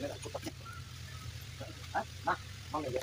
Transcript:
来点哎妈放里边